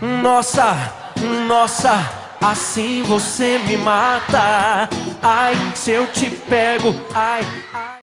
Nossa, nossa, assim você me mata. Ai, se eu te pego, ai, ai.